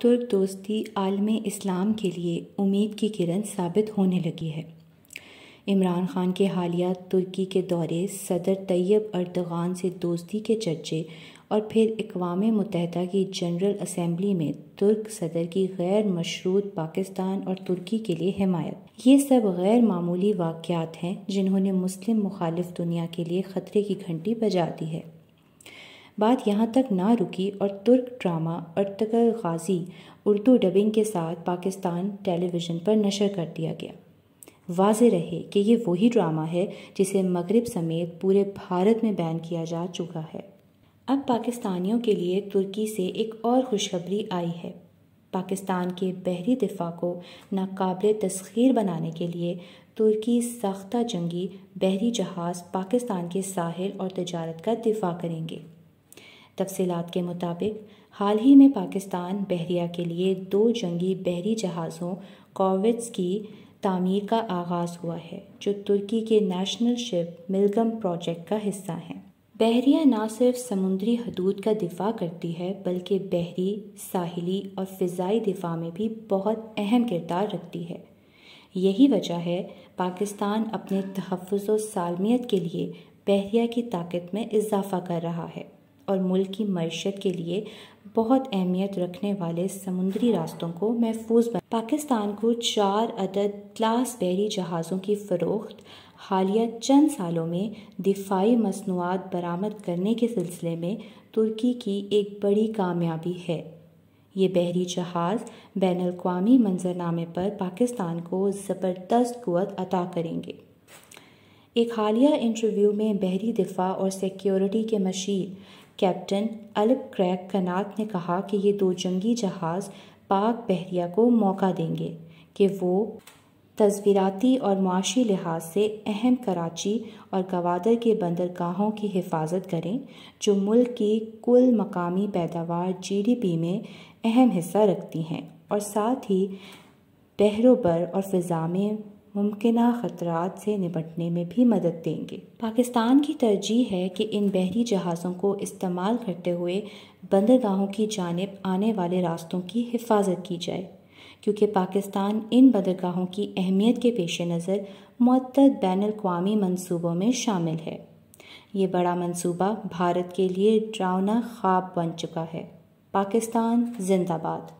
तुर्क दोस्ती आलम इस्लाम के लिए उम्मीद की किरण साबित होने लगी है। इमरान खान के हालिया तुर्की के दौरे, सदर तैयब अर्दगान से दोस्ती के चर्चे और फिर अकवाम मुतहदा की जनरल असम्बली में तुर्क सदर की गैर मशरूत पाकिस्तान और तुर्की के लिए हमायत। ये सब गैर मामूली वाक़ात हैं जिन्होंने मुस्लिम मुखालिफ दुनिया के लिए ख़तरे की घंटी बजा दी है। बात यहाँ तक ना रुकी और तुर्क drama Ertugrul Ghazi Urdu dubbing के साथ पाकिस्तान टेलीविज़न पर नशर कर दिया गया। वाज रहे कि ये वही ड्रामा है जिसे मगरब समेत पूरे भारत में बैन किया जा चुका है। अब पाकिस्तानियों के लिए तुर्की से एक और खुशखबरी आई है। पाकिस्तान के बहरी दिफा को नाकबिल तस्खीर बनाने के लिए तुर्की सख्ता जंगी बहरी जहाज़ पाकिस्तान के साहिल और तजारत का दिफा करेंगे। तफसीत के मुताबिक, हाल ही में पाकिस्तान, बहरिया के लिए दो जंगी बहरी जहाज़ों कॉविट्स की तामीर का आगाज़ हुआ है, जो तुर्की के नेशनल शिप मिलगम प्रोजेक्ट का हिस्सा हैं। बहरिया न सिर्फ़ समुद्री हदूद का दिफा करती है, बल्कि बहरी, साहिली और फ़िज़ाई दिफा में भी बहुत अहम किरदार रखती है। यही वजह है, पाकिस्तान अपने तहफ़ व सालमियत के लिए बहरिया की ताकत में इजाफ़ा कर रहा है। और मुल्क की मीशत के लिए बहुत अहमियत रखने वाले समुद्री रास्तों को महफूज बन। पाकिस्तान को चार अदद क्लास बहरी जहाज़ों की फ़रोख्त हालिया चंद सालों में दिफाई मसनूआत बरामद करने के सिलसिले में तुर्की की एक बड़ी कामयाबी है। ये बहरी जहाज़ बैन अवी मंजरनामे पर पाकिस्तान को ज़बरदस्त कुत अता करेंगे। एक हालिया इंटरव्यू में बहरी दिफा और सिक्योरिटी के मशीर कैप्टन अलब क्रैक कनात ने कहा कि ये दो जंगी जहाज़ पाक बहरिया को मौका देंगे, कि वो तस्वीराती और माशी लिहाज से अहम कराची और गवादर के बंदरगाहों की हिफाजत करें, जो मुल्क की कुल मकामी पैदावार जीडीपी में अहम हिस्सा रखती हैं और साथ ही बहरोबर और फ़िज़ा में मुमकिन ख़तरात से निपटने में भी मदद देंगे। पाकिस्तान की तरजीह है कि इन बहरी जहाज़ों को इस्तेमाल करते हुए बंदरगाहों की जानब आने वाले रास्तों की हिफाजत की जाए, क्योंकि पाकिस्तान इन बंदरगाहों की अहमियत के पेश नज़र मत बैन अवी मनसूबों में शामिल है। ये बड़ा मनसूबा भारत के लिए ड्रावना ख्वाब बन चुका है। पाकिस्तान जिंदाबाद।